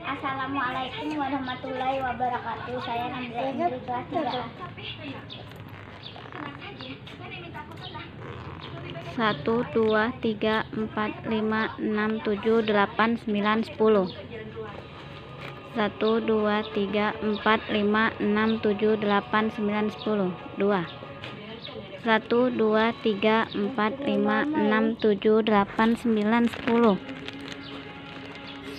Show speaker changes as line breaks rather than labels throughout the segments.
Assalamualaikum warahmatullahi wabarakatuh. Saya Nabila Indri kelas 3A.
satu dua tiga empat lima enam tujuh delapan sembilan sepuluh. Satu dua tiga empat lima enam tujuh delapan sembilan sepuluh. Dua. Satu dua tiga empat lima enam tujuh delapan sembilan sepuluh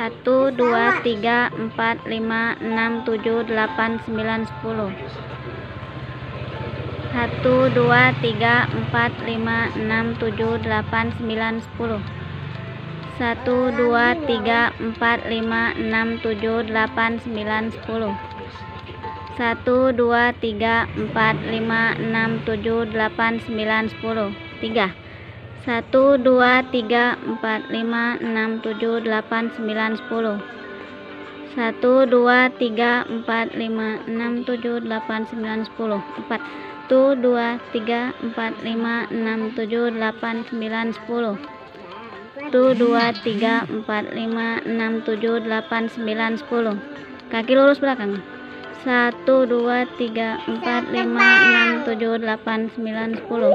Satu dua tiga empat lima enam tujuh delapan sembilan sepuluh. Satu dua tiga empat lima enam tujuh delapan sembilan sepuluh. Satu dua tiga empat lima enam tujuh delapan sembilan sepuluh. Satu dua tiga empat lima enam tujuh delapan sembilan sepuluh. Tiga satu dua tiga empat lima enam tujuh delapan sembilan sepuluh. Satu dua tiga empat lima enam tujuh delapan sembilan sepuluh. Empat. Satu dua tiga empat lima enam tujuh delapan sembilan sepuluh. Satu dua tiga empat lima enam tujuh delapan sembilan sepuluh. Kaki lurus belakang. Satu dua tiga empat lima enam tujuh delapan sembilan sepuluh